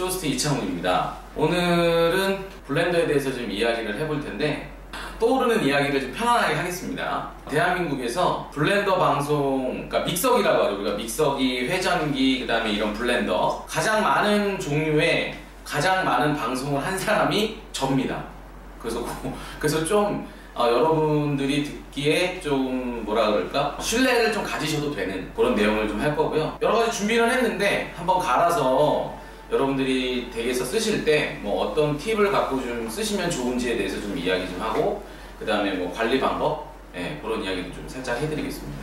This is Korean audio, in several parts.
쇼호스트 이창훈입니다. 오늘은 블렌더에 대해서 좀 이야기를 해볼 텐데 떠오르는 이야기를 좀 편안하게 하겠습니다. 대한민국에서 블렌더 방송, 그러니까 믹서기라고 하죠. 우리가 믹서기, 회전기, 그 다음에 이런 블렌더 가장 많은 종류의 가장 많은 방송을 한 사람이 접니다. 그래서 그래서 좀 어, 여러분들이 듣기에 좀 뭐라 그럴까 신뢰를 좀 가지셔도 되는 그런 내용을 좀 할 거고요. 여러 가지 준비를 했는데 한번 갈아서 여러분들이 댁에서 쓰실 때 뭐 어떤 팁을 갖고 좀 쓰시면 좋은지에 대해서 좀 이야기 좀 하고 그 다음에 뭐 관리 방법 예, 그런 이야기도 좀 살짝 해드리겠습니다.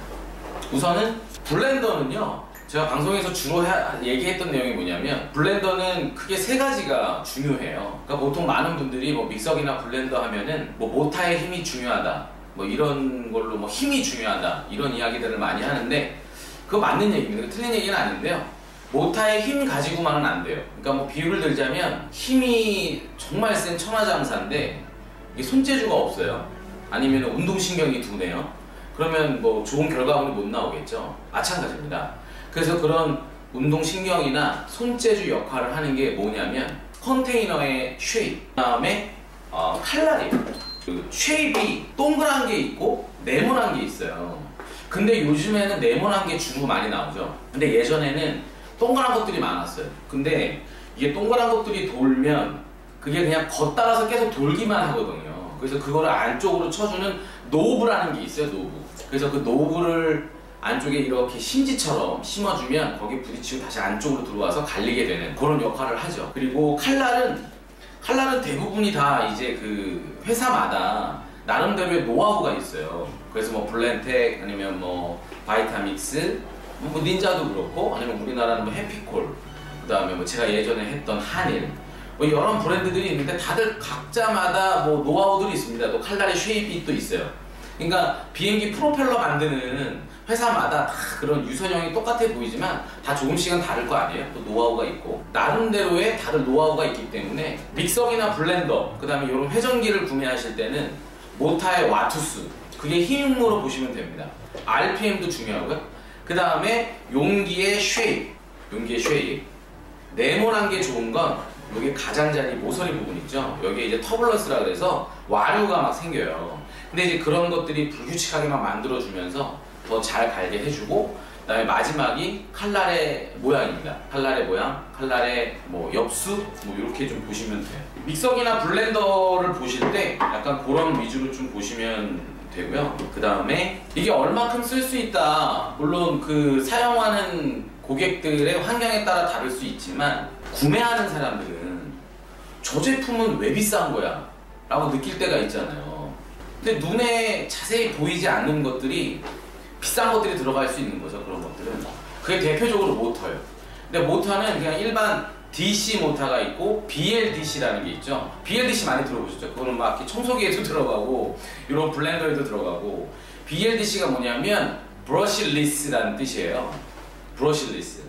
우선은 블렌더는요 제가 방송에서 주로 하, 얘기했던 내용이 뭐냐면 블렌더는 크게 세 가지가 중요해요. 그러니까 보통 많은 분들이 뭐 믹서기나 블렌더 하면은 뭐 모타의 힘이 중요하다. 뭐 이런 걸로 뭐 힘이 중요하다. 이런 이야기들을 많이 하는데 그거 맞는 얘기입니다. 틀린 얘기는 아닌데요. 모타의 힘 가지고만은 안 돼요. 그러니까 뭐 비유를 들자면 힘이 정말 센 천하장사인데 손재주가 없어요. 아니면 운동신경이 둔해요. 그러면 뭐 좋은 결과물이 못 나오겠죠. 마찬가지입니다. 그래서 그런 운동신경이나 손재주 역할을 하는 게 뭐냐면 컨테이너의 shape, 그 다음에 어, 칼날이에요. 그 shape이 동그란 게 있고 네모난 게 있어요. 근데 요즘에는 네모난 게 주로 많이 나오죠. 근데 예전에는 동그란 것들이 많았어요. 근데 이게 동그란 것들이 돌면 그게 그냥 겉따라서 계속 돌기만 하거든요. 그래서 그거를 안쪽으로 쳐주는 knob라는 게 있어요, knob. 그래서 그 knob를 안쪽에 이렇게 심지처럼 심어주면 거기에 부딪히고 다시 안쪽으로 들어와서 갈리게 되는 그런 역할을 하죠. 그리고 칼날은 칼날은 대부분이 다 이제 그 회사마다 나름대로의 노하우가 있어요. 그래서 뭐 블렌텍 아니면 뭐 바이타믹스 뭐 닌자도 그렇고 아니면 우리나라는 뭐 해피콜 그다음에 뭐 제가 예전에 했던 한일 뭐 여러 브랜드들이 있는데 다들 각자마다 뭐 노하우들이 있습니다. 또 칼날의 shape이 또 있어요. 그러니까 비행기 프로펠러 만드는 회사마다 다 그런 유선형이 똑같아 보이지만 다 조금씩은 다를 거 아니에요? 또 노하우가 있고 나름대로의 다른 노하우가 있기 때문에 믹서기나 블렌더 그 다음에 이런 회전기를 구매하실 때는 모타의 와트 수 그게 힘으로 보시면 됩니다 RPM도 중요하고요 그 다음에 용기의 shape. 용기의 shape. 네모난 게 좋은 건 여기 가장자리 모서리 부분 있죠? 여기에 이제 turbulence라 그래서 와류가 막 생겨요. 근데 이제 그런 것들이 불규칙하게만 만들어주면서 더 잘 갈게 해주고 그 다음에 마지막이 칼날의 모양입니다. 칼날의 모양, 칼날의 뭐 엽수? 뭐 이렇게 좀 보시면 돼요. 믹서기나 블렌더를 보실 때 약간 그런 위주로 좀 보시면 되고요. 그 다음에 이게 얼마큼 쓸 수 있다. 물론 그 사용하는 고객들의 환경에 따라 다를 수 있지만 구매하는 사람들은 저 제품은 왜 비싼 거야? 라고 느낄 때가 있잖아요. 근데 눈에 자세히 보이지 않는 것들이 비싼 것들이 들어갈 수 있는 거죠. 그런 것들은. 그게 대표적으로 모터예요. 근데 모터는 그냥 일반 DC 모터가 있고 BLDC라는 게 있죠. BLDC 많이 들어보셨죠? 그거는 막 청소기에도 들어가고 이런 블렌더에도 들어가고 BLDC가 뭐냐면 브러쉬리스라는 뜻이에요. 브러쉬리스.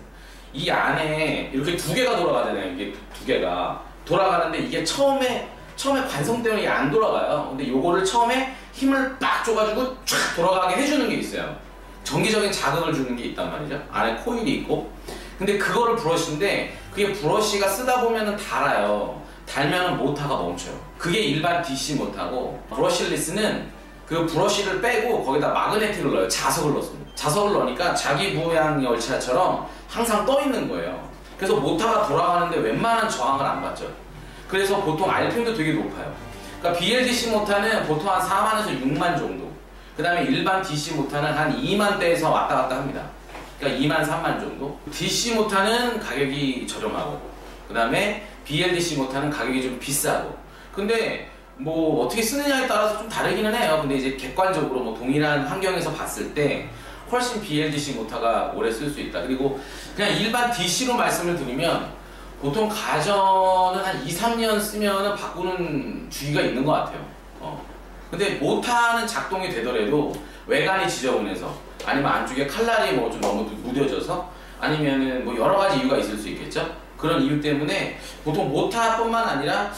이 안에 이렇게 두 개가 돌아가잖아요. 이게 두 개가 돌아가는데 이게 처음에 처음에 관성 때문에 안 돌아가요. 근데 요거를 처음에 힘을 빡 줘가지고 쫙 돌아가게 해주는 게 있어요. 정기적인 자극을 주는 게 있단 말이죠. 안에 코일이 있고. 근데 그거를 브러쉬인데 그게 브러쉬가 쓰다 보면은 달아요. 달면은 모터가 멈춰요. 그게 일반 DC 모터고 브러쉬리스는 그 브러쉬를 빼고 거기다 마그네틱을 넣어요. 자석을 넣습니다. 자석을 넣으니까 자기 부양 열차처럼 항상 떠 있는 거예요. 그래서 모터가 돌아가는데 웬만한 저항을 안 받죠. 그래서 보통 RPM도 되게 높아요. 그러니까 BLDC 모터는 보통 한 4만에서 6만 정도. 그 다음에 일반 DC 모터는 한 2만대에서 왔다 갔다 합니다. 그러니까 2만, 3만 정도. DC 모터는 가격이 저렴하고, 그 다음에 BLDC 모터는 가격이 좀 비싸고. 근데 뭐 어떻게 쓰느냐에 따라서 좀 다르기는 해요. 근데 이제 객관적으로 뭐 동일한 환경에서 봤을 때 훨씬 BLDC 모터가 오래 쓸 수 있다. 그리고 그냥 일반 DC로 말씀을 드리면 보통 가전은 한 2, 3년 쓰면 바꾸는 주기가 있는 것 같아요. 어. 근데 모터는 작동이 되더라도 외관이 지저분해서 아니면 안쪽에 칼날이 뭐 좀 너무 무뎌져서 아니면은 뭐 여러 가지 이유가 있을 수 있겠죠. 그런 이유 때문에 보통 모터뿐만 아니라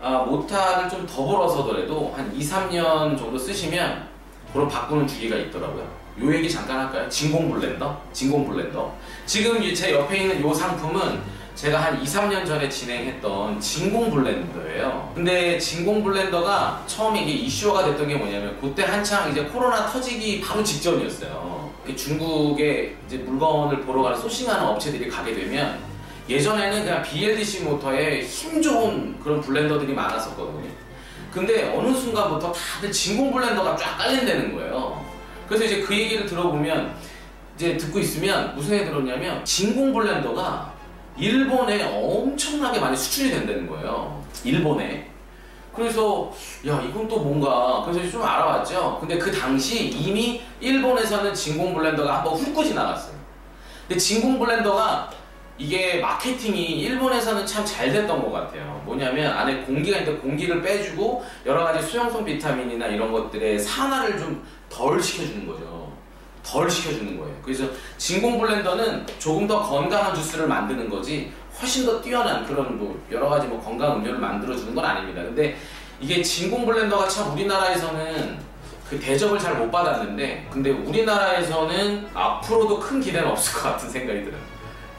아, 모터를 좀더 벌어서더라도 한 2, 3년 정도 쓰시면 그런 바꾸는 주기가 있더라고요. 요 얘기 잠깐 할까요? 진공 블렌더? 진공 블렌더. 지금 제 옆에 있는 요 상품은 제가 한 2, 3년 전에 진행했던 진공 블렌더예요. 근데 진공 블렌더가 처음에 이게 이슈가 됐던 게 뭐냐면 그때 한창 이제 코로나 터지기 바로 직전이었어요. 그 중국에 이제 물건을 보러 가는 sourcing하는 업체들이 가게 되면 예전에는 그냥 BLDC 모터에 힘 좋은 그런 블렌더들이 많았었거든요. 근데 어느 순간부터 다들 진공 블렌더가 쫙 깔린다는 거예요. 그래서 이제 그 얘기를 들어보면 이제 듣고 있으면 무슨 얘기 들었냐면 진공 블렌더가 일본에 엄청나게 많이 수출이 된다는 거예요. 일본에. 그래서 야 이건 또 뭔가 그래서 좀 알아봤죠. 근데 그 당시 이미 일본에서는 진공 블렌더가 한번 훑고 지나갔어요. 근데 진공 블렌더가 이게 마케팅이 일본에서는 참 잘 됐던 것 같아요. 뭐냐면 안에 공기가 있는데 공기를 빼주고 여러 가지 수용성 비타민이나 이런 것들의 산화를 좀 덜 시켜주는 거죠. 덜 시켜주는 거예요. 그래서 진공 블렌더는 조금 더 건강한 주스를 만드는 거지 훨씬 더 뛰어난 그런 뭐 여러 가지 뭐 건강 음료를 만들어 주는 건 아닙니다. 근데 이게 진공 블렌더가 참 우리나라에서는 그 대접을 잘 못 받았는데 근데 우리나라에서는 앞으로도 큰 기대는 없을 것 같은 생각이 들어요.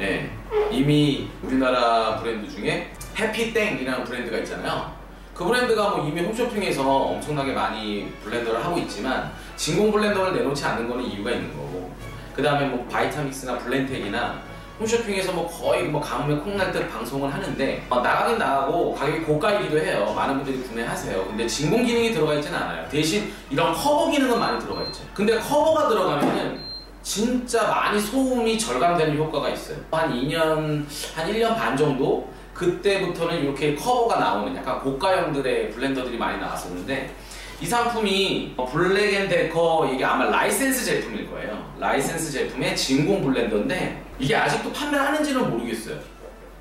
예. 이미 우리나라 브랜드 중에 해피땡이라는 브랜드가 있잖아요. 그 브랜드가 뭐 이미 홈쇼핑에서 엄청나게 많이 블렌더를 하고 있지만 진공 블렌더를 내놓지 않는 거는 이유가 있는 거고 그 다음에 뭐 바이타믹스나 블렌텍이나 홈쇼핑에서 뭐 거의 뭐 가뭄에 콩날 듯 방송을 하는데 어, 나가긴 나가고 가격이 고가이기도 해요. 많은 분들이 구매하세요. 근데 진공 기능이 들어가 있지는 않아요. 대신 이런 커버 기능은 많이 들어가 있죠. 근데 커버가 들어가면은 진짜 많이 소음이 절감되는 효과가 있어요. 한 2년 한 1년 반 정도 그때부터는 이렇게 커버가 나오는 약간 고가형들의 블렌더들이 많이 나왔었는데 이 상품이 블랙앤데커 이게 아마 라이센스 제품일 거예요. 라이센스 제품의 진공 블렌더인데 이게 아직도 판매하는지는 모르겠어요.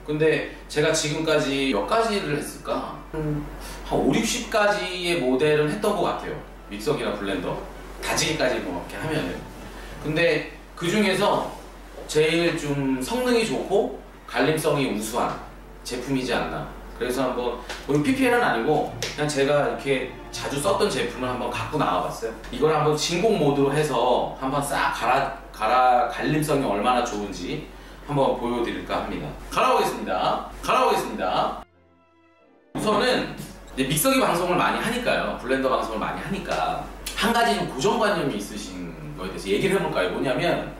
근데 제가 지금까지 몇 가지를 했을까? 한 5, 60가지의 모델을 했던 것 같아요. 믹서기나 블렌더. 다지기까지 뭐 이렇게 하면은. 근데 그 중에서 제일 좀 성능이 좋고 갈림성이 우수한 제품이지 않나. 그래서 한번 뭐 PPL은 아니고 그냥 제가 이렇게 자주 썼던 제품을 한번 갖고 나와봤어요. 이걸 한번 진공 모드로 해서 한번 싹 갈아 갈아 갈림성이 얼마나 좋은지 한번 보여드릴까 합니다. 갈아보겠습니다. 갈아보겠습니다. 우선은 믹서기 방송을 많이 하니까요. 블렌더 방송을 많이 하니까 한 가지 좀 고정관념이 있으신 거에 대해서 얘기를 해볼까요? 뭐냐면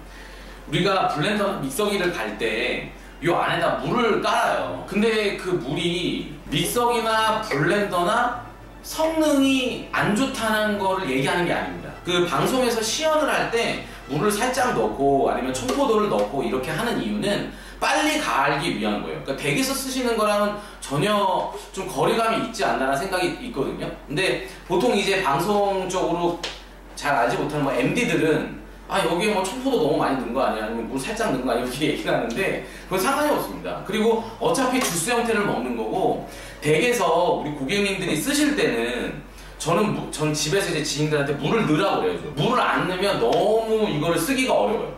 우리가 블렌더 믹서기를 갈 때 이 안에다 물을 깔아요. 근데 그 물이 믹서기나 블렌더나 성능이 안 좋다는 거를 얘기하는 게 아닙니다. 그 방송에서 시연을 할 때 물을 살짝 넣고 아니면 청포도를 넣고 이렇게 하는 이유는 빨리 갈기 위한 거예요. 그러니까 댁에서 쓰시는 거랑은 전혀 좀 거리감이 있지 않나라는 생각이 있거든요. 근데 보통 이제 방송적으로 잘 알지 못하는 뭐 MD들은 아 여기에 뭐 청포도 너무 많이 넣은 거 아니야? 아니면 물 살짝 넣은 거 아니야? 이렇게 얘기를 하는데 그건 상관이 없습니다. 그리고 어차피 주스 형태를 먹는 거고 댁에서 우리 고객님들이 쓰실 때는 저는 무, 전 집에서 이제 지인들한테 물을 넣으라고 그래요. 물을 안 넣으면 너무 이거를 쓰기가 어려워요.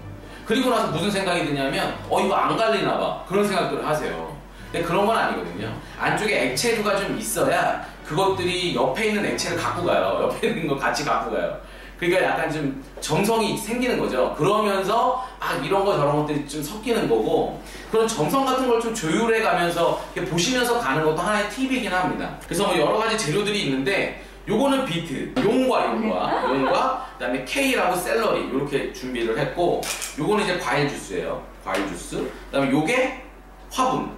그리고 나서 무슨 생각이 드냐면 어 이거 안 갈리나 봐. 그런 생각들을 하세요. 근데 그런 건 아니거든요. 안쪽에 액체류가 좀 있어야 그것들이 옆에 있는 액체를 갖고 가요. 옆에 있는 거 같이 갖고 가요 그러니까 약간 좀 정성이 생기는 거죠. 그러면서 아 이런 거 저런 것들이 좀 섞이는 거고 그런 정성 같은 걸 좀 조율해 가면서 보시면서 가는 것도 하나의 팁이긴 합니다. 그래서 뭐 여러 가지 재료들이 있는데 요거는 비트, 용과 용과 용과 그다음에 K라고 샐러리 이렇게 준비를 했고 요거는 이제 과일 주스예요. 과일 주스. 그다음에 요게 화분,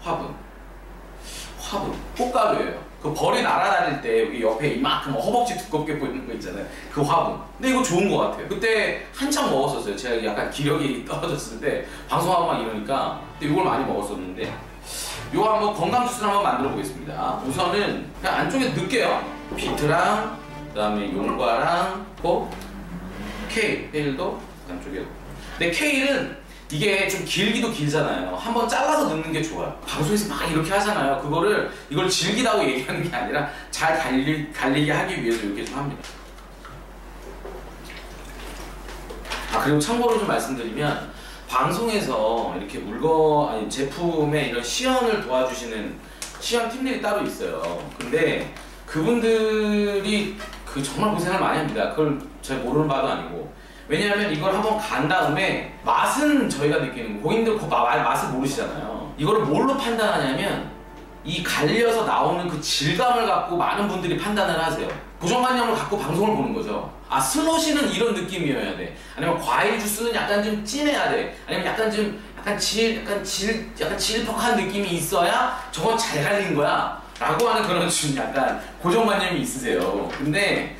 화분, 화분, 꽃가루예요. 그 벌이 날아다닐 때 옆에 이만큼 허벅지 두껍게 보이는 거 있잖아요. 그 화분. 근데 이거 좋은 것 같아요. 그때 한참 먹었었어요. 제가 약간 기력이 떨어졌을 때 방송하고 막 이러니까 근데 이걸 많이 먹었었는데 이거 한번 건강 주스를 한번 만들어 보겠습니다. 우선은 그냥 안쪽에 넣을게요. 비트랑 그다음에 용과랑 또 케일, 케일도 안쪽에. 근데 케일은 이게 좀 길기도 길잖아요. 한번 잘라서 넣는 게 좋아요. 방송에서 막 이렇게 하잖아요. 그거를 이걸 즐기다고 얘기하는 게 아니라 잘 갈리, 갈리게 하기 위해서 이렇게 좀 합니다. 아 그리고 참고로 좀 말씀드리면 방송에서 이렇게 물건 아니 제품의 이런 시연을 도와주시는 시연 팀들이 따로 있어요. 근데 그분들이 그 정말 고생을 많이 합니다. 그걸 잘 모르는 바도 아니고 왜냐하면 이걸 한번 간 다음에 맛은 저희가 느끼는 거 고객님들 그 맛을 모르시잖아요 이거를 뭘로 판단하냐면 이 갈려서 나오는 그 질감을 갖고 많은 분들이 판단을 하세요. 고정관념을 갖고 방송을 보는 거죠. 아 슬러시는 이런 느낌이어야 돼. 아니면 과일 주스는 약간 좀 진해야 돼. 아니면 약간 좀 약간 질 약간 질 약간 질퍽한 느낌이 있어야 저건 잘 갈린 거야. 라고 하는 그런 좀 약간 고정관념이 있으세요. 근데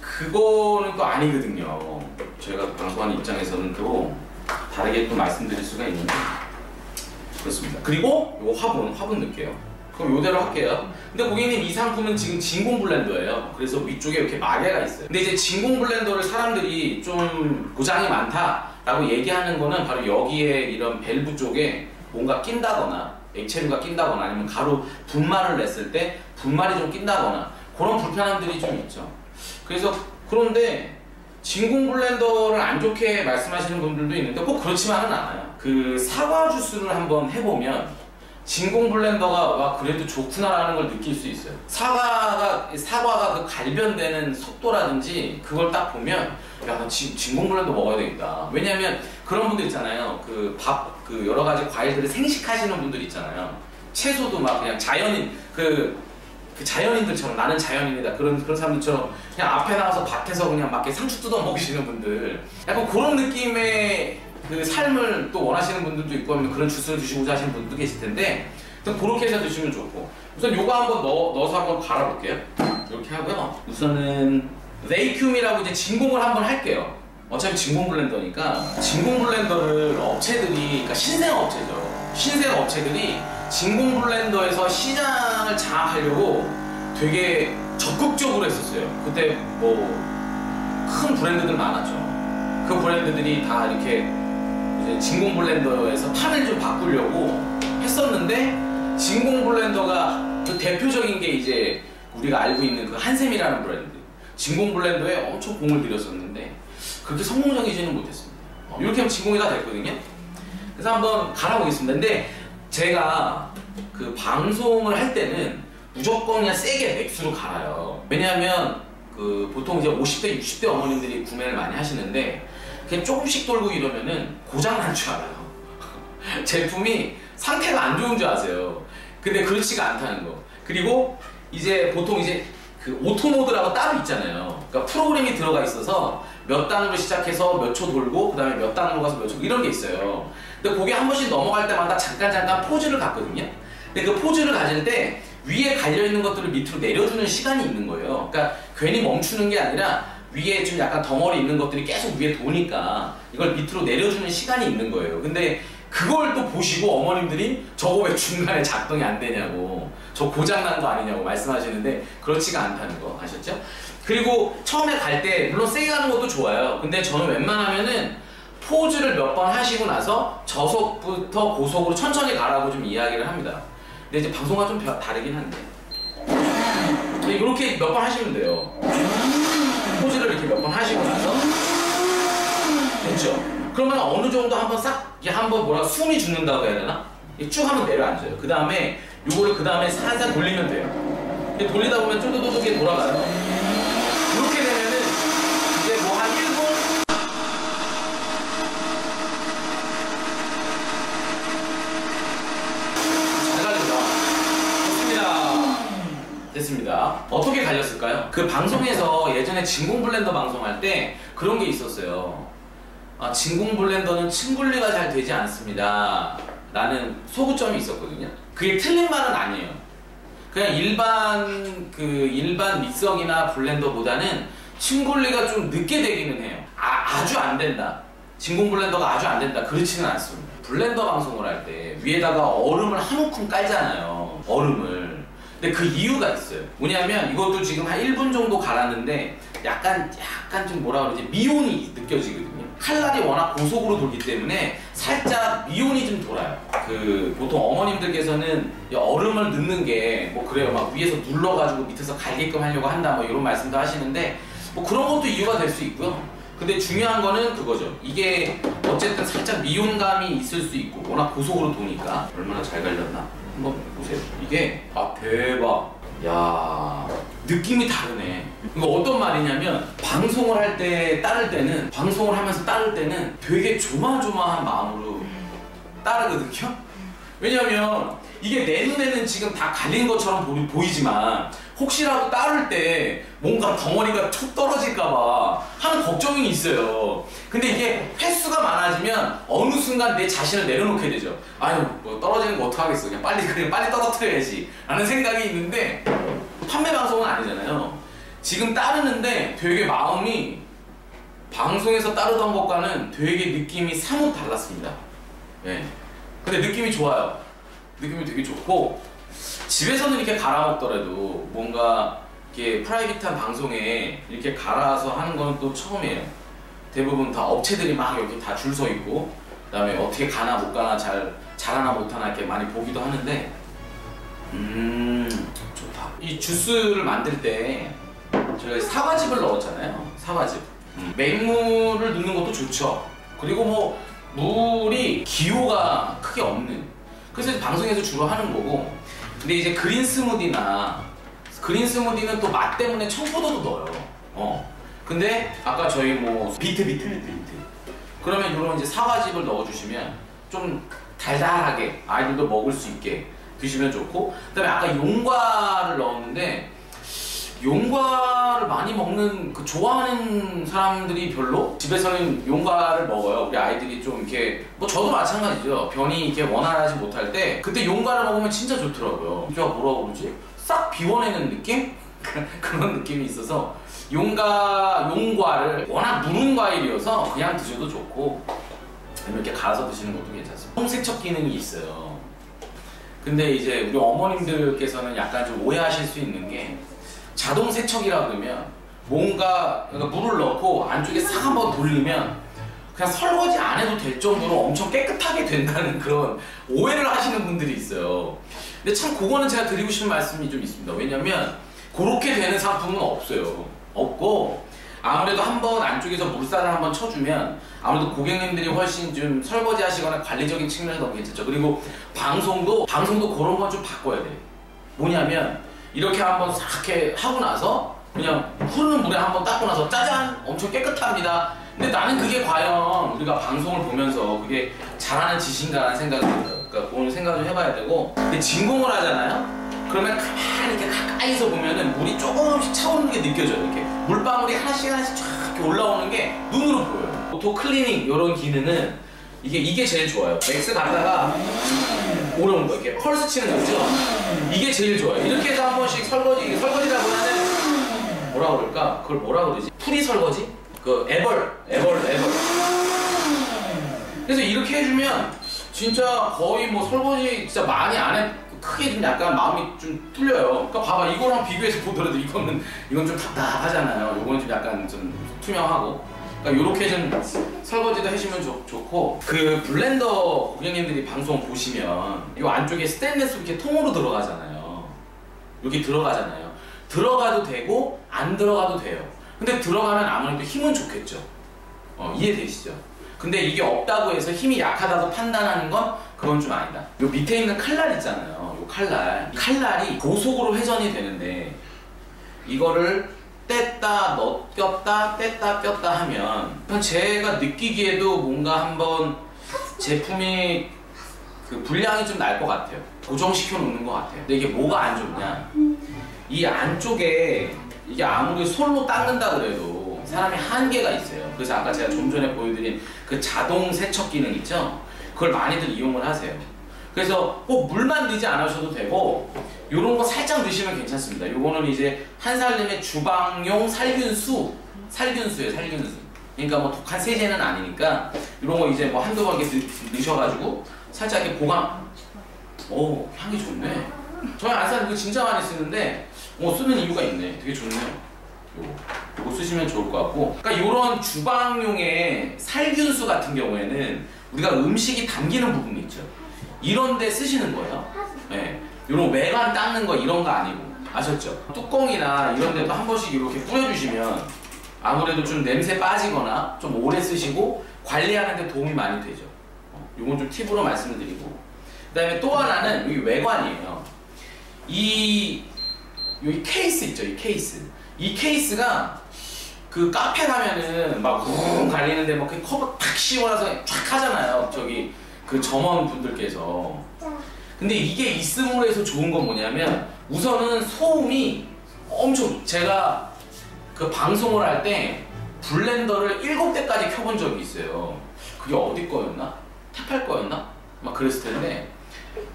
그거는 또 아니거든요. 저희가 방송하는 입장에서는 또 다르게 또 말씀드릴 수가 있는데 그렇습니다. 그리고 요 화분, 화분 넣을게요. 그럼 요대로 할게요. 근데 고객님 이 상품은 지금 진공 블렌더예요. 그래서 위쪽에 이렇게 마개가 있어요. 근데 이제 진공 블렌더를 사람들이 좀 고장이 많다라고 얘기하는 거는 바로 여기에 이런 밸브 쪽에 뭔가 낀다거나 액체류가 낀다거나 아니면 가루 분말을 냈을 때 분말이 좀 낀다거나 그런 불편함들이 좀 있죠. 그래서 그런데 진공 블렌더를 안 좋게 말씀하시는 분들도 있는데 꼭 그렇지만은 않아요. 그 사과 주스를 한번 해보면 진공 블렌더가 와 그래도 좋구나라는 걸 느낄 수 있어요. 사과가 사과가 그 갈변되는 속도라든지 그걸 딱 보면 야나 진공 블렌더 먹어야 되겠다. 왜냐하면 그런 분들 있잖아요. 그 밥그 여러 가지 과일들을 생식하시는 분들 있잖아요. 채소도 막 그냥 자연인 그, 그 자연인들처럼 나는 자연인이다. 그런 그런 사람들처럼 그냥 앞에 나가서 밭에서 그냥 막 이렇게 상추 뜯어 먹으시는 분들. 약간 그런 느낌의 그 삶을 또 원하시는 분들도 있고 하면 그런 주스를 드시고자 하시는 분들도 계실 텐데 그렇게 해서 드시면 좋고. 우선 요거 한번 넣어, 넣어서 한번 갈아볼게요. 이렇게 하고요. 우선은 베이큐이라고 이제 진공을 한번 할게요. 어차피 진공 블렌더니까. 진공 블렌더를 업체들이 그러니까 신생 업체죠. 신생 업체들이 진공 블렌더에서 시장 을 장악하려고 되게 적극적으로 했었어요. 그때 뭐 큰 브랜드들 많았죠. 그 브랜드들이 다 이렇게 진공 블렌더에서 판을 좀 바꾸려고 했었는데 진공 블렌더가 그 대표적인 게 이제 우리가 알고 있는 그 한샘이라는 브랜드. 진공 블렌더에 엄청 공을 들였었는데 그렇게 성공적이지는 못했습니다. 어, 이렇게 하면 진공이 다 됐거든요. 그래서 한번 갈아보겠습니다. 근데 제가 그 방송을 할 때는 무조건 그냥 세게 max로 갈아요 왜냐하면 그 보통 이제 50대 60대 어머님들이 구매를 많이 하시는데 그냥 조금씩 돌고 이러면은 고장 난줄 알아요. 제품이 상태가 안 좋은 줄 아세요. 근데 그렇지가 않다는 거. 그리고 이제 보통 이제 그 auto mode라고 따로 있잖아요. 그러니까 프로그램이 들어가 있어서 몇 단으로 시작해서 몇 초 돌고 그 다음에 몇 단으로 가서 몇 초 이런 게 있어요. 근데 그게 한 번씩 넘어갈 때마다 잠깐 잠깐 포즈를 갖거든요. 근데 그 포즈를 가질 때 위에 갈려 있는 것들을 밑으로 내려주는 시간이 있는 거예요. 그러니까 괜히 멈추는 게 아니라 위에 좀 약간 덩어리 있는 것들이 계속 위에 도니까 이걸 밑으로 내려주는 시간이 있는 거예요. 근데 그걸 또 보시고 어머님들이 저거 왜 중간에 작동이 안 되냐고 저 고장난 거 아니냐고 말씀하시는데 그렇지가 않다는 거 아셨죠? 그리고 처음에 갈 때 물론 세게 가는 것도 좋아요. 근데 저는 웬만하면은 포즈를 몇 번 하시고 나서 저속부터 고속으로 천천히 가라고 좀 이야기를 합니다. 근데 이제 방송과 좀 다르긴 한데 이렇게 몇 번 하시면 돼요. 포즈를 이렇게 몇 번 하시고 나서 됐죠? 그러면 어느 정도 한번 싹 한번 뭐라 숨이 죽는다고 해야 되나? 쭉 한번 내려앉아요. 그 다음에 요거를 그 다음에 살살 돌리면 돼요. 돌리다 보면 쫀득쫀득하게 돌아가요. 됐습니다. 어떻게 갈렸을까요? 그 방송에서 예전에 진공 블렌더 방송할 때 그런 게 있었어요. 아, 진공 블렌더는 층 분리가 잘 되지 않습니다. 라는 소구점이 있었거든요. 그게 틀린 말은 아니에요. 그냥 일반 그 일반 믹서기나 블렌더보다는 층 분리가 좀 늦게 되기는 해요. 아, 아주 안 된다. 진공 블렌더가 아주 안 된다. 그렇지는 않습니다. 블렌더 방송을 할 때 위에다가 얼음을 한 움큼 깔잖아요. 얼음을. 근데 그 이유가 있어요. 뭐냐면 이것도 지금 한 1분 정도 갈았는데 약간 약간 좀 뭐라 그러지 미온이 느껴지거든요. 칼날이 워낙 고속으로 돌기 때문에 살짝 미온이 좀 돌아요. 그 보통 어머님들께서는 얼음을 넣는 게 뭐 그래요. 막 위에서 눌러가지고 밑에서 갈게끔 하려고 한다 뭐 이런 말씀도 하시는데 뭐 그런 것도 이유가 될 수 있고요. 근데 중요한 거는 그거죠. 이게 어쨌든 살짝 미온감이 있을 수 있고 워낙 고속으로 도니까 얼마나 잘 갈렸나. 한번 보세요. 이게 아 대박. 야 느낌이 다르네. 이거 어떤 말이냐면 방송을 할 때 따를 때는 방송을 하면서 따를 때는 되게 조마조마한 마음으로 따르거든요. 왜냐면 이게 내 눈에는 지금 다 갈린 것처럼 보- 보이지만 혹시라도 따를 때 뭔가 덩어리가 툭 떨어질까봐 하는 걱정이 있어요. 근데 이게 횟수가 많아지면 어느 순간 내 자신을 내려놓게 되죠. 아유 뭐 떨어지는 거 어떡하겠어. 그냥 빨리 그냥 빨리 떨어뜨려야지. 라는 생각이 있는데 판매 방송은 아니잖아요. 지금 따르는데 되게 마음이 방송에서 따르던 것과는 되게 느낌이 사뭇 달랐습니다. 예. 근데 느낌이 좋아요. 느낌이 되게 좋고 집에서는 이렇게 갈아 먹더라도 뭔가 이렇게 프라이빗한 방송에 이렇게 갈아서 하는 건 또 처음이에요. 대부분 다 업체들이 막 이렇게 다줄 서 있고 그다음에 어떻게 가나 못 가나 잘 잘하나 못하나 이렇게 많이 보기도 하는데 음 좋다. 이 주스를 만들 때 저희가 사과즙을 넣었잖아요. 사과즙. 음, 맹물을 넣는 것도 좋죠. 그리고 뭐 물이 기호가 크게 없는. 그래서 방송에서 주로 하는 거고. 근데 이제 그린 스무디나 그린 스무디는 또 맛 때문에 청포도도 넣어요. 어. 근데 아까 저희 뭐 비트 비트 비트 비트. 그러면 이런 이제 사과즙을 넣어주시면 좀 달달하게 아이들도 먹을 수 있게 드시면 좋고 그다음에 아까 용과를 넣었는데 용과를 많이 먹는 그 좋아하는 사람들이 별로 집에서는 용과를 먹어요. 우리 아이들이 좀 이렇게 뭐 저도 마찬가지죠. 변이 이렇게 원활하지 못할 때 그때 용과를 먹으면 진짜 좋더라고요. 제가 뭐라고 그러지? 싹 비워내는 느낌? 그런 느낌이 있어서 용과 용과를 워낙 무른 과일이어서 그냥 드셔도 좋고 아니면 이렇게 갈아서 드시는 것도 괜찮습니다. 홍세척 기능이 있어요. 근데 이제 우리 어머님들께서는 약간 좀 오해하실 수 있는 게 자동 세척이라 그러면 뭔가 그러니까 물을 넣고 안쪽에 싹 한번 돌리면 그냥 설거지 안 해도 될 정도로 엄청 깨끗하게 된다는 그런 오해를 하시는 분들이 있어요. 근데 참 그거는 제가 드리고 싶은 말씀이 좀 있습니다. 왜냐면 그렇게 되는 상품은 없어요. 없고 아무래도 한 번 안쪽에서 물살을 한번 쳐주면 아무래도 고객님들이 훨씬 좀 설거지 하시거나 관리적인 측면에서 괜찮죠. 그리고 방송도 방송도 그런 건 좀 바꿔야 돼. 뭐냐면 이렇게 한번 싹 이렇게 하고 나서 그냥 흐르는 물에 한번 닦고 나서 짜잔 엄청 깨끗합니다. 근데 나는 그게 과연 우리가 방송을 보면서 그게 잘하는 짓인가라는 들어요. 그러니까 그걸 생각을 좀 해봐야 되고 근데 진공을 하잖아요. 그러면 가만히 이렇게 가까이서 보면은 물이 조금씩 차오르는 게 느껴져요. 이렇게 물방울이 하나씩 하나씩 쫙 올라오는 게 눈으로 보여요. auto cleaning 이런 기능은 이게 이게 제일 좋아요. max 갖다가 올려놓은 거 이렇게 펄스 치는 거죠. 이게 제일 좋아요. 이렇게 해서 한 번씩 설거지 설거지라고 하는 뭐라 그럴까? 그걸 뭐라 그러지? 풀이 설거지? 그 애벌 애벌 애벌. 그래서 이렇게 해주면 진짜 거의 뭐 설거지 진짜 많이 안 해. 크게 좀 약간 마음이 좀 뚫려요. 그러니까 봐봐 이거랑 비교해서 보더라도 이거는 이건 좀 답답하잖아요. 이거는 좀 약간 좀 투명하고. 그러니까 이렇게 좀 설거지도 해주면 좋, 좋고 그 블렌더 고객님들이 방송 보시면 이 안쪽에 스테인레스 이렇게 통으로 들어가잖아요. 여기 들어가잖아요. 들어가도 되고 안 들어가도 돼요. 근데 들어가면 아무래도 힘은 좋겠죠. 어, 이해되시죠? 근데 이게 없다고 해서 힘이 약하다고 판단하는 건 그건 좀 아니다. 요 밑에 있는 칼날 있잖아요. 요 칼날. 이 칼날이 고속으로 회전이 되는데 이거를 뗐다 넣겼다 뗐다 꼈다 하면 제가 느끼기에도 뭔가 한번 제품이 그 분량이 좀 날 것 같아요. 고정시켜 놓는 것 같아요. 근데 이게 뭐가 안 좋냐? 이 안쪽에 이게 아무리 솔로 닦는다 그래도 사람이 한계가 있어요. 그래서 아까 제가 좀 전에 보여드린 그 자동 세척 기능 있죠? 그걸 많이들 이용을 하세요. 그래서 꼭 물만 넣지 않으셔도 되고 요런 거 살짝 넣으시면 괜찮습니다. 요거는 이제 한 살림의 주방용 살균수, 살균수예요, 살균수. 그러니까 뭐 독한 세제는 아니니까 이런 거 이제 뭐 한두 번 이렇게 넣- 넣으셔가지고 살짝 이렇게 보강. 오 향이 좋네. 저희 안산 이거 진짜 많이 쓰는데 어, 쓰는 이유가 있네. 되게 좋네요. 요거 쓰시면 좋을 것 같고. 그러니까 이런 주방용의 살균수 같은 경우에는 우리가 음식이 담기는 부분이 있죠. 이런 데 쓰시는 거예요. 네. 이런 외관 닦는 거 이런 거 아니고. 아셨죠? 뚜껑이나 이런 데도 한 번씩 이렇게 뿌려주시면 아무래도 좀 냄새 빠지거나 좀 오래 쓰시고 관리하는 데 도움이 많이 되죠. 어, 요건 좀 팁으로 말씀을 드리고. 그 다음에 또 하나는 여기 외관이에요. 이 여기 케이스 있죠, 이 케이스. 이 케이스가 그 카페 가면은 막 웅 갈리는데 뭐 그 커버 탁 씌워놔서 쫙 하잖아요. 저기 그 점원 분들께서. 근데 이게 있음으로 해서 좋은 건 뭐냐면 우선은 소음이 엄청 제가 그 방송을 할 때 블렌더를 7대까지 켜본 적이 있어요. 그게 어디 거였나? 탭할 거였나? 막 그랬을 텐데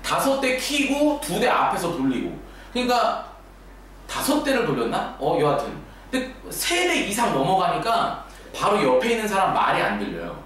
다섯 대 키고 두 대 앞에서 돌리고 그러니까 다섯 대를 돌렸나? 어 여하튼 근데 세 대 이상 넘어가니까 바로 옆에 있는 사람 말이 안 들려요.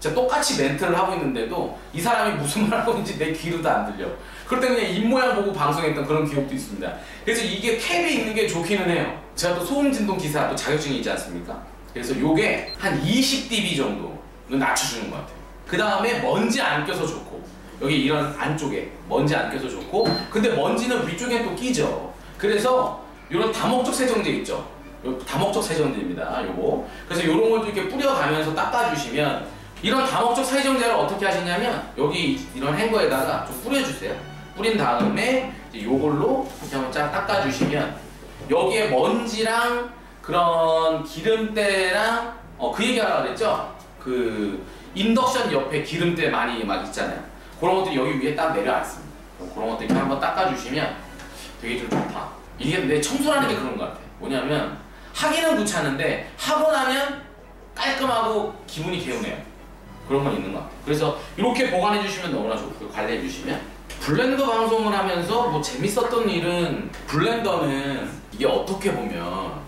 제가 똑같이 멘트를 하고 있는데도 이 사람이 무슨 말 하고 있는지 내 귀로도 안 들려. 그럴 때 그냥 입모양 보고 방송했던 그런 기억도 있습니다. 그래서 이게 캡이 있는 게 좋기는 해요. 제가 또 소음 진동 기사 또 자격증이 있지 않습니까? 그래서 요게 한 20dB 정도는 낮춰주는 것 같아요. 그 다음에 먼지 안 껴서 좋고 여기 이런 안쪽에 먼지 안 껴서 좋고 근데 먼지는 위쪽에 또 끼죠. 그래서 이런 다목적 세정제 있죠. 요 다목적 세정제입니다. 요거. 그래서 요런 걸 이렇게 뿌려가면서 닦아주시면 이런 다목적 세정제를 어떻게 하시냐면 여기 이런 행거에다가 좀 뿌려주세요. 뿌린 다음에 이제 요걸로 이렇게 한번 쫙 닦아주시면 여기에 먼지랑 그런 기름때랑 어, 그 얘기하려고 그랬죠? 그 인덕션 옆에 기름때 많이 막 있잖아요. 그런 것들이 여기 위에 딱 내려앉습니다. 그런 것들 이렇게 한번 닦아주시면 되게 좀 좋다. 이게 내 청소라는 게 그런 것 같아. 뭐냐면 하기는 귀찮은데 하고 나면 깔끔하고 기분이 개운해요. 그런 건 있는 것 같아요. 그래서 이렇게 보관해 주시면 너무나 좋고요. 관리해 주시면 블렌더 방송을 하면서 뭐 재밌었던 일은 블렌더는 이게 어떻게 보면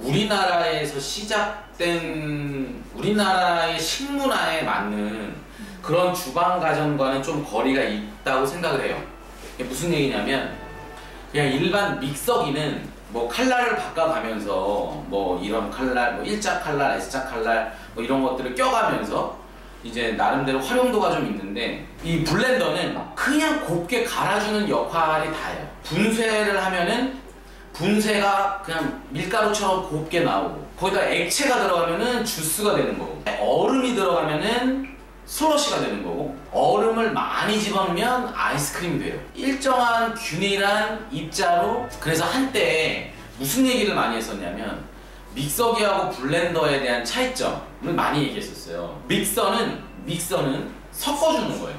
우리나라에서 시작된 우리나라의 식문화에 맞는 그런 주방 가정과는 좀 거리가 있다고 생각을 해요. 이게 무슨 얘기냐면 그냥 일반 믹서기는 뭐 칼날을 바꿔가면서 뭐 이런 칼날, 뭐 일자 칼날, S자 칼날 뭐 이런 것들을 껴가면서 이제 나름대로 활용도가 좀 있는데 이 블렌더는 그냥 곱게 갈아주는 역할이 다예요. 분쇄를 하면은 분쇄가 그냥 밀가루처럼 곱게 나오고 거기다 액체가 들어가면은 주스가 되는 거고 얼음이 들어가면은 슬러시가 되는 거고 얼음을 많이 집어넣으면 아이스크림이 돼요. 일정한 균일한 입자로 그래서 한때 무슨 얘기를 많이 했었냐면 믹서기하고 블렌더에 대한 차이점을 많이 얘기했었어요. 믹서는 믹서는 섞어주는 거예요.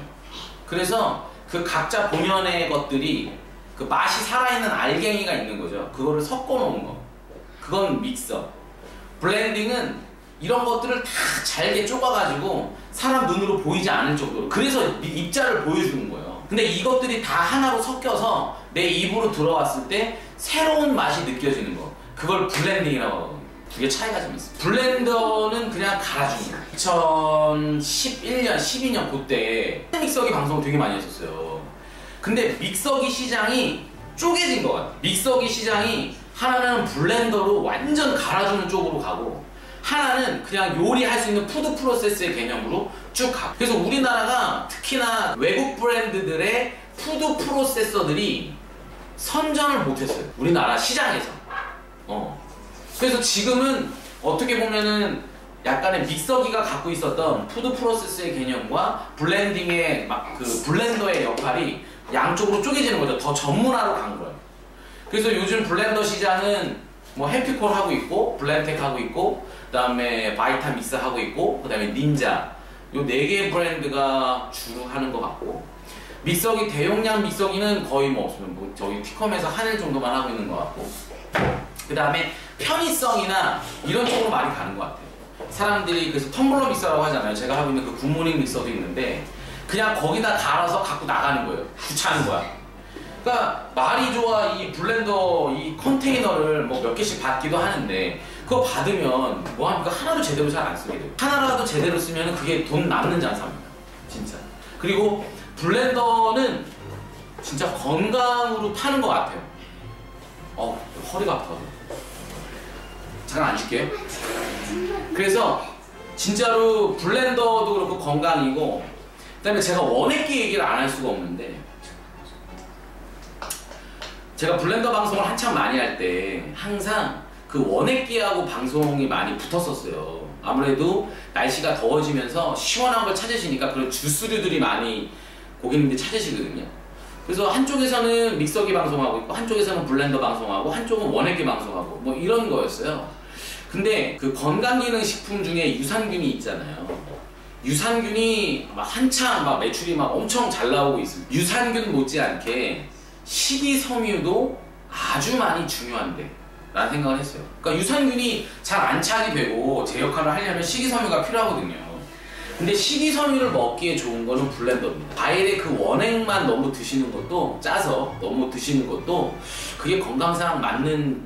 그래서 그 각자 본연의 것들이 그 맛이 살아있는 알갱이가 있는 거죠. 그거를 섞어 놓은 거. 그건 믹서. 블렌딩은 이런 것들을 다 잘게 쪼개가지고 사람 눈으로 보이지 않을 정도로 그래서 입자를 보여주는 거예요. 근데 이것들이 다 하나로 섞여서 내 입으로 들어왔을 때 새로운 맛이 느껴지는 거. 그걸 블렌딩이라고 하거든요. 두 개 차이가 좀 있어요. 블렌더는 그냥 거예요. 2011년, 12년 그때 믹서기 방송 되게 많이 했었어요. 근데 믹서기 시장이 쪼개진 것 같아요. 믹서기 시장이 하나는 블렌더로 완전 갈아주는 쪽으로 가고 하나는 그냥 요리할 수 있는 food process의 개념으로 쭉 가. 그래서 우리나라가 특히나 외국 브랜드들의 food processor들이 선전을 못했어요. 우리나라 시장에서. 어. 그래서 지금은 어떻게 보면은 약간의 믹서기가 갖고 있었던 food process의 개념과 블렌딩의 막 그 블렌더의 역할이 양쪽으로 쪼개지는 거죠. 더 전문화로 간 거예요. 그래서 요즘 블렌더 시장은 뭐 해피콜 하고 있고 블렌텍 하고 있고 그다음에 바이타믹스 하고 있고 그다음에 닌자 요 네 개의 브랜드가 주로 하는 것 같고 믹서기 대용량 믹서기는 거의 뭐 없으면 뭐 저희 티컴에서 한일 정도만 하고 있는 것 같고 그 다음에 편의성이나 이런 쪽으로 많이 가는 것 같아요. 사람들이 그래서 텀블러 믹서라고 하잖아요. 제가 하고 있는 그 굿모닝 믹서도 있는데 그냥 거기다 갈아서 갖고 나가는 거예요. 귀찮은 거야. 그러니까 말이 좋아 이 블렌더 이 컨테이너를 뭐 몇 개씩 받기도 하는데 그거 받으면 뭐 하니까 하나도 제대로 잘 안 쓰게 돼요. 하나라도 제대로 쓰면 그게 돈 남는 장사입니다. 진짜. 그리고 블렌더는 진짜 건강으로 파는 것 같아요. 어, 허리가 아파. 잠깐 앉을게요. 그래서 진짜로 블렌더도 그렇고 건강이고 그다음에 제가 원액기 얘기를 안 할 수가 없는데 제가 블렌더 방송을 한참 많이 할 때 항상 그 원액기하고 방송이 많이 붙었었어요. 아무래도 날씨가 더워지면서 시원한 걸 찾으시니까 그런 주스류들이 많이 고객님들이 찾으시거든요. 그래서 한쪽에서는 믹서기 방송하고 있고 한쪽에서는 블렌더 방송하고 한쪽은 원액기 방송하고 뭐 이런 거였어요. 근데 그 건강기능식품 중에 유산균이 있잖아요. 유산균이 막 한창 막 매출이 막 엄청 잘 나오고 있습니다. 유산균 못지않게 식이섬유도 아주 많이 중요한데 라는 생각을 했어요. 그러니까 유산균이 잘 안착이 되고 제 역할을 하려면 식이섬유가 필요하거든요. 근데 식이섬유를 먹기에 좋은 거는 블렌더입니다. 과일의 그 원액만 너무 드시는 것도 짜서 너무 드시는 것도 그게 건강상 맞는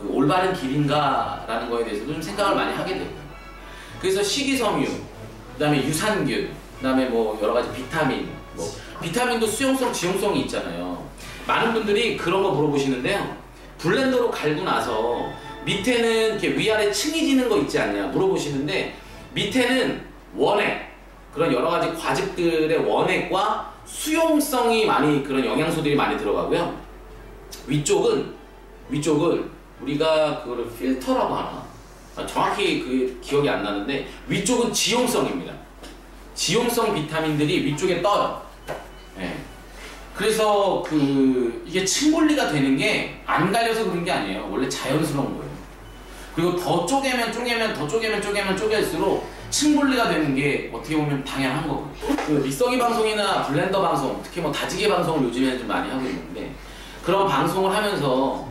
그 올바른 길인가라는 거에 대해서 좀 생각을 많이 하게 돼요. 그래서 식이섬유, 그다음에 유산균, 그다음에 뭐 여러 가지 비타민, 뭐 비타민도 수용성, 지용성이 있잖아요. 많은 분들이 그런 거 물어보시는데요. 블렌더로 갈고 나서 밑에는 이렇게 위아래 층이 지는 거 있지 않냐 물어보시는데 밑에는 원액 그런 여러 가지 과즙들의 원액과 수용성이 많이 그런 영양소들이 많이 들어가고요. 위쪽은 위쪽을 우리가 그거를 필터라고 하나 아, 정확히 그 기억이 안 나는데 위쪽은 지용성입니다. 지용성 비타민들이 위쪽에 떠요. 예. 그래서 그 이게 침분리가 되는 게 안 갈려서 그런 게 아니에요. 원래 자연스러운 거예요. 그리고 더 쪼개면 쪼개면 더 쪼개면 쪼개면 쪼갤수록 침분리가 되는 게 어떻게 보면 당연한 거거든요. 그 믹서기 방송이나 블렌더 방송, 특히 뭐 다지기 방송을 요즘에는 좀 많이 하고 있는데 그런 방송을 하면서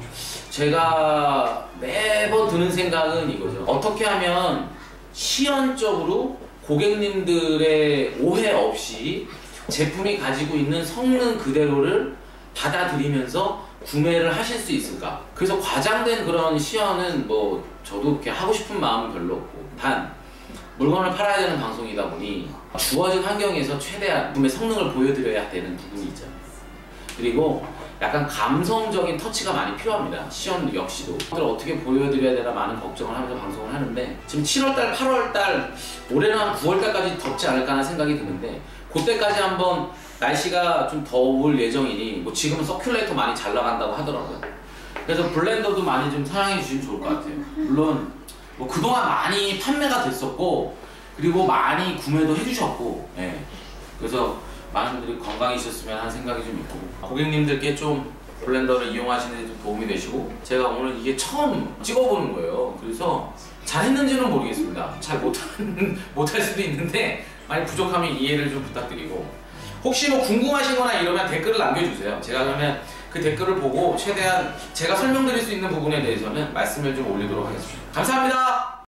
제가 매번 드는 생각은 이거죠. 어떻게 하면 시연적으로 고객님들의 오해 없이 제품이 가지고 있는 성능 그대로를 받아들이면서 구매를 하실 수 있을까? 그래서 과장된 그런 시연은 뭐 저도 그렇게 하고 싶은 마음은 별로 없고 단 물건을 팔아야 되는 방송이다 보니 주어진 환경에서 최대한 구매 성능을 보여드려야 되는 부분이 있잖아요. 그리고 약간 감성적인 터치가 많이 필요합니다. 시연 역시도. 그걸 어떻게 보여드려야 되나 많은 걱정을 하면서 방송을 하는데 지금 7월달, 8월달, 올해는 한 9월달까지 덥지 않을까 하는 생각이 드는데 그때까지 한번 날씨가 좀 더울 예정이니 뭐 지금은 서큘레이터 많이 잘 나간다고 하더라고요. 그래서 블렌더도 많이 좀 사랑해 주시면 좋을 것 같아요. 물론 뭐 그동안 많이 판매가 됐었고 그리고 많이 구매도 해주셨고 예. 그래서 많은 분들이 건강해지셨으면 하는 생각이 좀 있고. 고객님들께 좀 블렌더를 이용하시는 데 좀 도움이 되시고 제가 오늘 이게 처음 찍어보는 거예요. 그래서 잘했는지는 모르겠습니다. 잘 못한, 못할 수도 있는데 많이 부족하면 이해를 좀 부탁드리고. 혹시 뭐 궁금하신 거나 이러면 댓글을 남겨주세요. 제가 그러면 그 댓글을 보고 최대한 제가 설명드릴 수 있는 부분에 대해서는 말씀을 좀 올리도록 하겠습니다. 감사합니다